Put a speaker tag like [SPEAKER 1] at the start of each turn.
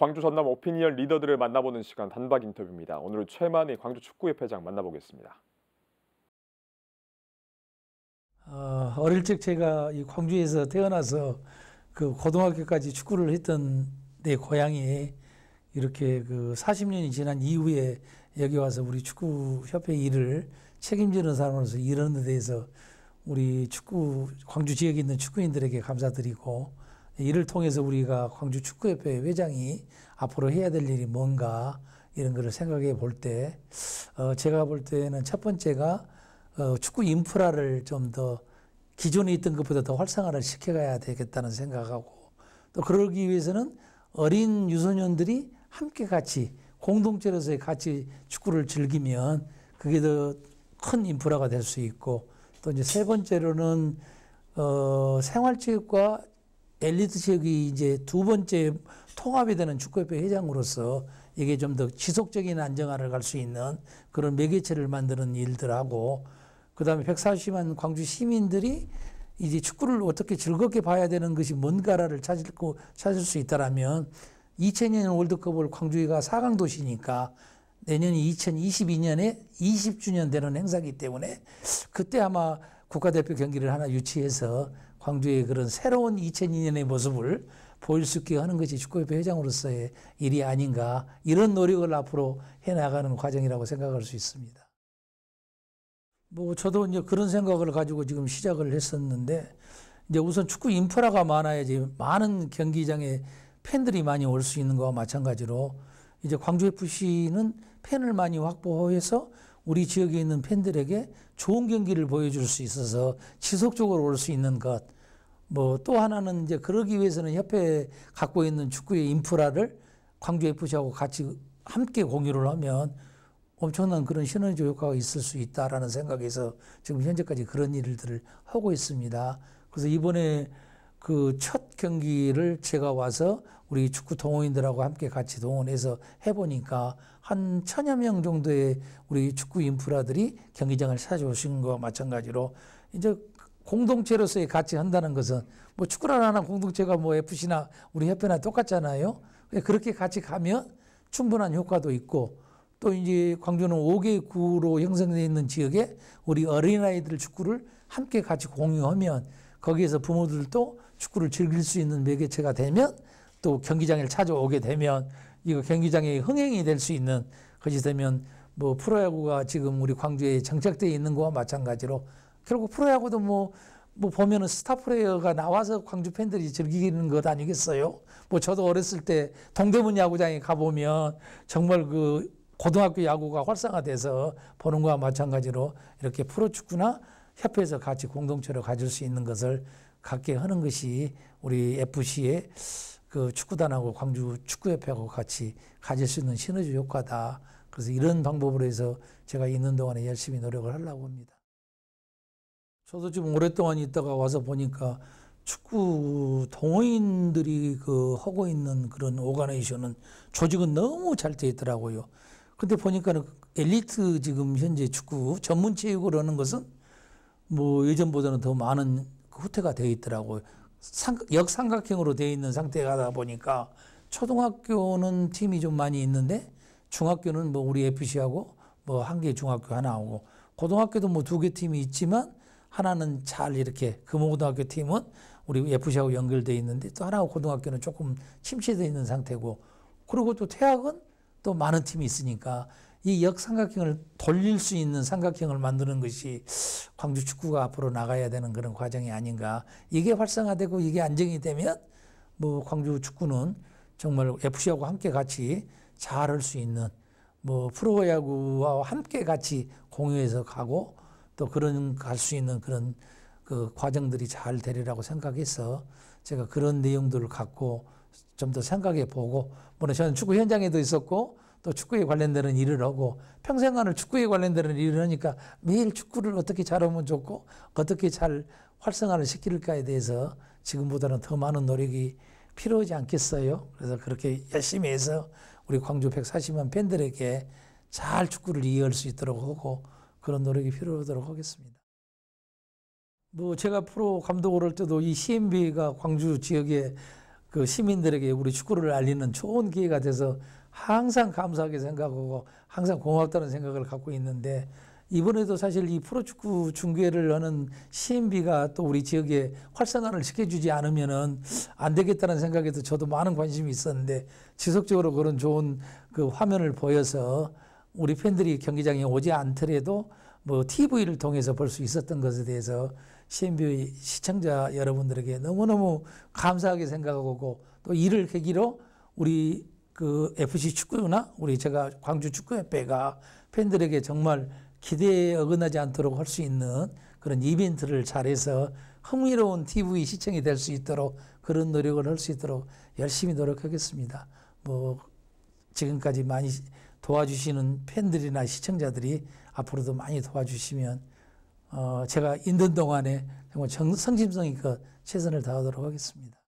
[SPEAKER 1] 광주 전남 오피니언 리더들을 만나보는 시간 단박 인터뷰입니다. 오늘은 최만희 광주 축구협회장 만나보겠습니다.
[SPEAKER 2] 어, 어릴 적 제가 이 광주에서 태어나서 그 고등학교까지 축구를 했던 내 고향이 이렇게 그 40년이 지난 이후에 여기 와서 우리 축구협회 일을 책임지는 사람으로서 이런 데에서 우리 축구 광주 지역에 있는 축구인들에게 감사드리고 이를 통해서 우리가 광주 축구협회 회장이 앞으로 해야 될 일이 뭔가 이런 거를 생각해 볼 때 어, 제가 볼 때는 첫 번째가 어, 축구 인프라를 좀 더 기존에 있던 것보다 더 활성화를 시켜가야 되겠다는 생각하고 또 그러기 위해서는 어린 유소년들이 함께 같이 공동체로서의 같이 축구를 즐기면 그게 더 큰 인프라가 될 수 있고 또 이제 세 번째로는 어, 생활체육과 엘리트 체육이 이제 두 번째 통합이 되는 축구협회 회장으로서 이게 좀 더 지속적인 안정화를 갈 수 있는 그런 매개체를 만드는 일들하고 그다음에 140만 광주 시민들이 이제 축구를 어떻게 즐겁게 봐야 되는 것이 뭔가를 찾을, 찾을 수 있다라면 2000년 월드컵을 광주가 4강 도시니까 내년이 2022년에 20주년 되는 행사이기 때문에 그때 아마 국가대표 경기를 하나 유치해서 광주의 그런 새로운 2002년의 모습을 보일 수 있게 하는 것이 축구협회 회장으로서의 일이 아닌가 이런 노력을 앞으로 해나가는 과정이라고 생각할 수 있습니다. 뭐 저도 이제 그런 생각을 가지고 지금 시작을 했었는데 이제 우선 축구 인프라가 많아야지 많은 경기장에 팬들이 많이 올 수 있는 거와 마찬가지로 이제 광주 FC는 팬을 많이 확보해서 우리 지역에 있는 팬들에게 좋은 경기를 보여줄 수 있어서 지속적으로 올 수 있는 것. 뭐 또 하나는 이제 그러기 위해서는 협회 갖고 있는 축구의 인프라를 광주 FC하고 같이 함께 공유를 하면 엄청난 그런 시너지 효과가 있을 수 있다라는 생각에서 지금 현재까지 그런 일들을 하고 있습니다. 그래서 이번에 그 첫 경기를 제가 와서 우리 축구 동호인들하고 함께 같이 동원해서 해보니까 한 천여 명 정도의 우리 축구 인프라들이 경기장을 찾아오신 것과 마찬가지로 이제 공동체로서의 같이 한다는 것은 뭐 축구를 하는 공동체가 뭐 FC나 우리 협회나 똑같잖아요. 그렇게 같이 가면 충분한 효과도 있고 또 이제 광주는 5개 구로 형성되어 있는 지역에 우리 어린아이들 축구를 함께 같이 공유하면 거기에서 부모들도 축구를 즐길 수 있는 매개체가 되면 또 경기장을 찾아오게 되면 이거 경기장의 흥행이 될 수 있는 것이 되면 뭐 프로야구가 지금 우리 광주에 정착되어 있는 거와 마찬가지로 결국 프로야구도 뭐, 뭐 보면은 스타 플레이어가 나와서 광주 팬들이 즐기는 것 아니겠어요? 뭐 저도 어렸을 때 동대문 야구장에 가보면 정말 그 고등학교 야구가 활성화돼서 보는 거와 마찬가지로 이렇게 프로축구나 협회에서 같이 공동체로 가질 수 있는 것을 갖게 하는 것이 우리 FC의 그 축구단하고 광주 축구협회하고 같이 가질 수 있는 시너지 효과다. 그래서 이런 방법으로 해서 제가 있는 동안에 열심히 노력을 하려고 합니다. 저도 지금 오랫동안 있다가 와서 보니까 축구 동호인들이 그 하고 있는 그런 오가네이션은 조직은 너무 잘 돼 있더라고요. 근데 보니까는 엘리트 지금 현재 축구 전문 체육을 하는 것은 뭐 예전보다는 더 많은 후퇴가 되어 있더라고요. 역삼각형으로 되어 있는 상태가 보니까 초등학교는 팀이 좀 많이 있는데 중학교는 뭐 우리 FC하고 뭐 한 개 중학교 하나 오고 고등학교도 뭐 두 개 팀이 있지만 하나는 잘 이렇게 금호고등학교 팀은 우리 FC하고 연결돼 있는데 또 하나 고등학교는 조금 침체되어 있는 상태고 그리고 또 태학은 또 많은 팀이 있으니까 이 역삼각형을 돌릴 수 있는 삼각형을 만드는 것이 광주 축구가 앞으로 나가야 되는 그런 과정이 아닌가. 이게 활성화되고 이게 안정이 되면 뭐 광주 축구는 정말 FC하고 함께 같이 잘할 수 있는 뭐 프로야구와 함께 같이 공유해서 가고 또 그런 갈 수 있는 그런 그 과정들이 잘 되리라고 생각해서 제가 그런 내용들을 갖고 좀 더 생각해 보고 물론 저는 축구 현장에도 있었고 또 축구에 관련되는 일을 하고 평생간을 축구에 관련되는 일을 하니까 매일 축구를 어떻게 잘하면 좋고 어떻게 잘 활성화를 시킬까에 대해서 지금보다는 더 많은 노력이 필요하지 않겠어요. 그래서 그렇게 열심히 해서 우리 광주 140만 팬들에게 잘 축구를 이해할 수 있도록 하고 그런 노력이 필요하도록 하겠습니다. 뭐 제가 프로 감독을 할 때도 이 CMB가 광주 지역에 그 시민들에게 우리 축구를 알리는 좋은 기회가 돼서 항상 감사하게 생각하고 항상 고맙다는 생각을 갖고 있는데 이번에도 사실 이 프로축구 중계를 하는 CMB가 또 우리 지역에 활성화를 시켜주지 않으면은 안 되겠다는 생각에도 저도 많은 관심이 있었는데 지속적으로 그런 좋은 그 화면을 보여서 우리 팬들이 경기장에 오지 않더라도 뭐 TV를 통해서 볼 수 있었던 것에 대해서 CMB 시청자 여러분들에게 너무너무 감사하게 생각하고 또 이를 계기로 우리 그 FC 축구나 우리 제가 광주 축구협회가 팬들에게 정말 기대에 어긋나지 않도록 할 수 있는 그런 이벤트를 잘해서 흥미로운 TV 시청이 될 수 있도록 그런 노력을 할 수 있도록 열심히 노력하겠습니다. 뭐 지금까지 많이 도와주시는 팬들이나 시청자들이 앞으로도 많이 도와주시면 어 제가 있는 동안에 정말 정- 성심성의껏 최선을 다하도록 하겠습니다.